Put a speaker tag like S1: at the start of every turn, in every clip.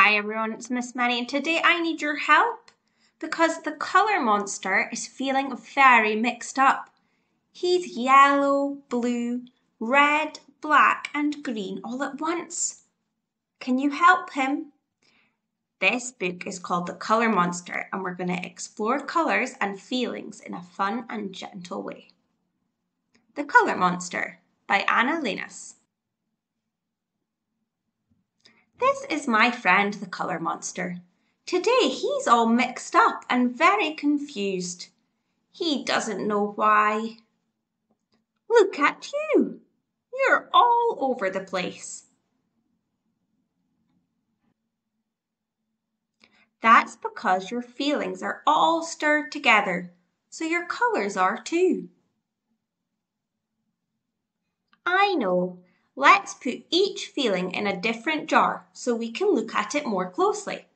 S1: Hi everyone, it's Miss Mennie and today I need your help because the colour monster is feeling very mixed up. He's yellow, blue, red, black and green all at once. Can you help him? This book is called The Colour Monster and we're going to explore colours and feelings in a fun and gentle way. The Colour Monster by Anna Llenas. This is my friend the colour monster. Today he's all mixed up and very confused. He doesn't know why. Look at you. You're all over the place. That's because your feelings are all stirred together, so your colours are too. I know, Let's put each feeling in a different jar so we can look at it more closely.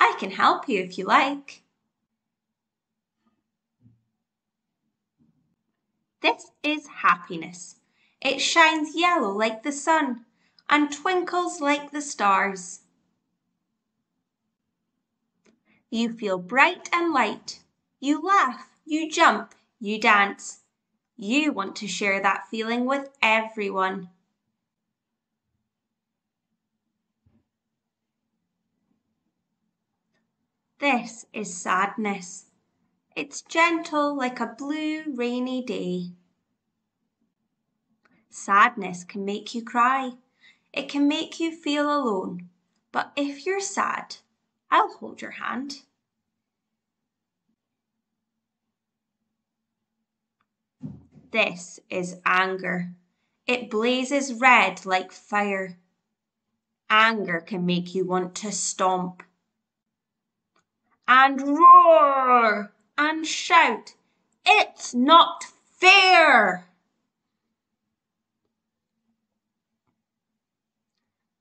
S1: I can help you if you like. This is happiness. It shines yellow like the sun and twinkles like the stars. You feel bright and light. You laugh, you jump, you dance. You want to share that feeling with everyone. This is sadness. It's gentle like a blue rainy day. Sadness can make you cry. It can make you feel alone. But if you're sad, I'll hold your hand. This is anger. It blazes red like fire. Anger can make you want to stomp and roar and shout, It's not fair!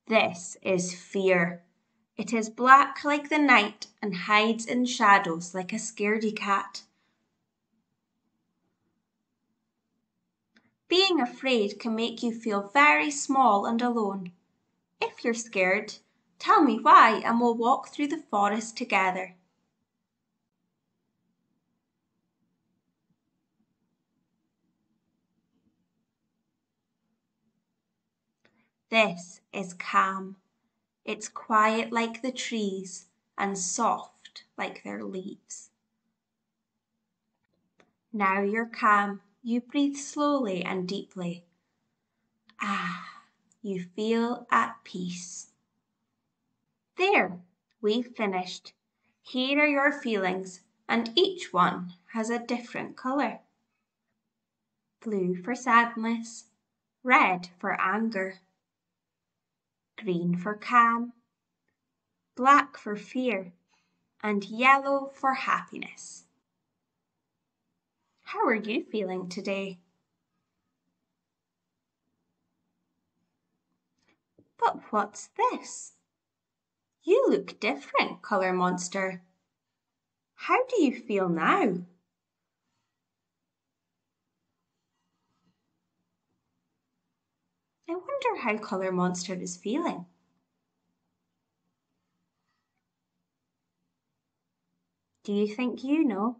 S1: This is fear. It is black like the night and hides in shadows like a scaredy cat. Being afraid can make you feel very small and alone. If you're scared, tell me why and we'll walk through the forest together. This is calm. It's quiet like the trees and soft like their leaves. Now you're calm. You breathe slowly and deeply. Ah, you feel at peace. There, we've finished. Here are your feelings, and each one has a different colour. Blue for sadness, red for anger, green for calm, black for fear, and yellow for happiness. How are you feeling today? But what's this? You look different, Colour Monster. How do you feel now? Wonder how Colour Monster is feeling. Do you think you know?